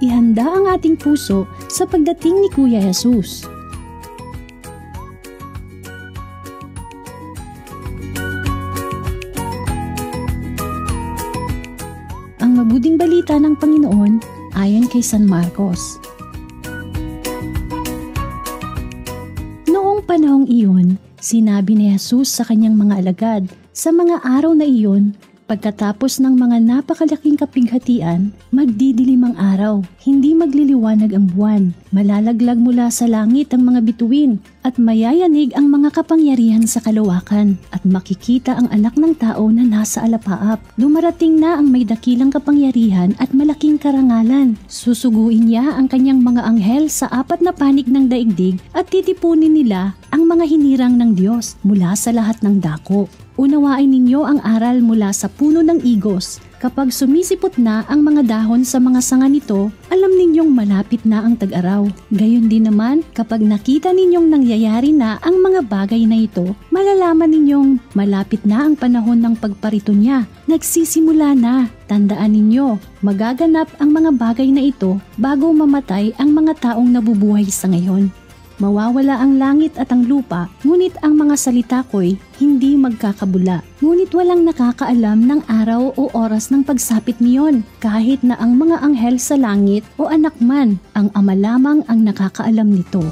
ihanda ang ating puso sa pagdating ni Kuya Jesus. Ang mabuting balita ng Panginoon ayon kay San Marcos. Noong panahong iyon, sinabi ni Jesus sa kanyang mga alagad, sa mga araw na iyon, Pagkatapos ng mga napakalaking kapighatian, magdidilim ang araw, hindi magliliwanag ang buwan, malalaglag mula sa langit ang mga bituin, at mayayanig ang mga kapangyarihan sa kalawakan, at makikita ang anak ng tao na nasa alapaap. Dumarating na ang may dakilang kapangyarihan at malaking karangalan. Susuguin niya ang kanyang mga anghel sa apat na panig ng daigdig at titipunin nila ang mga hinirang ng Diyos mula sa lahat ng dako. Unawain ninyo ang aral mula sa puno ng igos. Kapag sumisipot na ang mga dahon sa mga sanga nito, alam ninyong malapit na ang tag-araw. Gayon din naman, kapag nakita ninyong nangyayari na ang mga bagay na ito, malalaman ninyong malapit na ang panahon ng pagparito niya. Nagsisimula na. Tandaan ninyo, magaganap ang mga bagay na ito bago mamatay ang mga taong nabubuhay sa ngayon. Mawawala ang langit at ang lupa, ngunit ang mga salita ko'y hindi magkakabula. Ngunit walang nakakaalam ng araw o oras ng pagsapit niyon, kahit na ang mga anghel sa langit o anak man, ang ama lamang ang nakakaalam nito.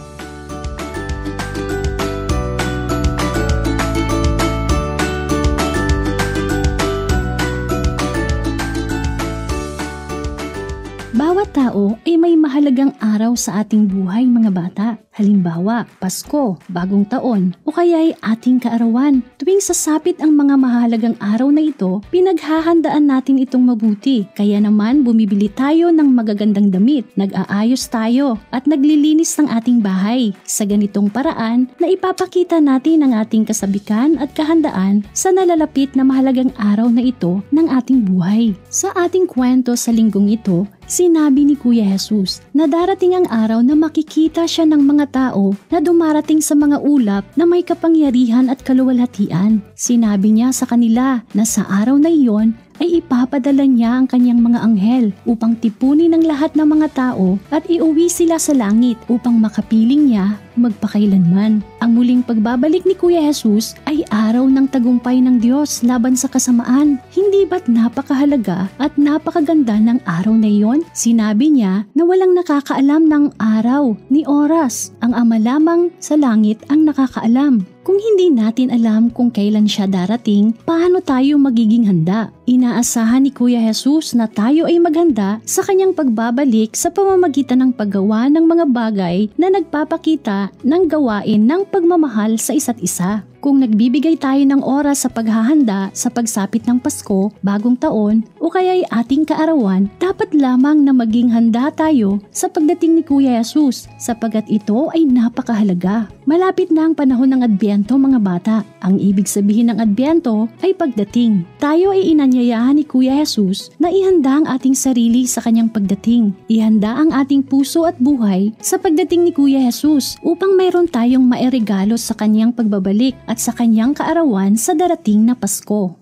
Bawat tao ay may mahalagang araw sa ating buhay mga bata. Halimbawa, Pasko, Bagong Taon, o kaya'y ating kaarawan. Tuwing sasapit ang mga mahalagang araw na ito, pinaghahandaan natin itong mabuti. Kaya naman bumibili tayo ng magagandang damit, nag-aayos tayo, at naglilinis ng ating bahay. Sa ganitong paraan na ipapakita natin ang ating kasabikan at kahandaan sa nalalapit na mahalagang araw na ito ng ating buhay. Sa ating kwento sa linggong ito, Sinabi ni Kuya Jesus na darating ang araw na makikita siya ng mga tao na dumarating sa mga ulap na may kapangyarihan at kaluwalhatian. Sinabi niya sa kanila na sa araw na iyon ay ipapadala niya ang kanyang mga anghel upang tipunin ang lahat ng mga tao at iuwi sila sa langit upang makapiling niya magpakailanman. Ang muling pagbabalik ni Kuya Jesus ay araw ng tagumpay ng Diyos laban sa kasamaan. Hindi ba't napakahalaga at napakaganda ng araw na iyon? Sinabi niya na walang nakakaalam ng araw ni oras. Ang ama lamang sa langit ang nakakaalam. Kung hindi natin alam kung kailan siya darating, paano tayo magiging handa? Inaasahan ni Kuya Jesus na tayo ay maghanda sa kanyang pagbabalik sa pamamagitan ng paggawa ng mga bagay na nagpapakita ng gawain ng pagmamahal sa isa't isa. Kung nagbibigay tayo ng oras sa paghahanda sa pagsapit ng Pasko, bagong taon, o kaya'y ating kaarawan, dapat lamang na maging handa tayo sa pagdating ni Kuya Jesus sapagat ito ay napakahalaga. Malapit na ang panahon ng Adbyento mga bata. Ang ibig sabihin ng Adbyento ay pagdating. Tayo ay inanyayahan ni Kuya Jesus na ihanda ang ating sarili sa kanyang pagdating. Ihanda ang ating puso at buhay sa pagdating ni Kuya Jesus upang mayroon tayong mairegalo sa kanyang pagbabalik at sa kanyang kaarawan sa darating na Pasko.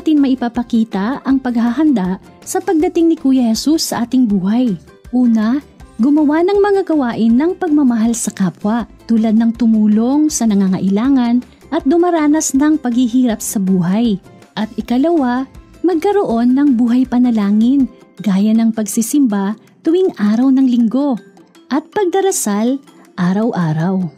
Natin maipapakita ang paghahanda sa pagdating ni Kuya Jesus sa ating buhay? Una, gumawa ng mga gawain ng pagmamahal sa kapwa tulad ng tumulong sa nangangailangan at dumaranas ng paghihirap sa buhay. At ikalawa, magkaroon ng buhay panalangin gaya ng pagsisimba tuwing araw ng linggo at pagdarasal araw-araw.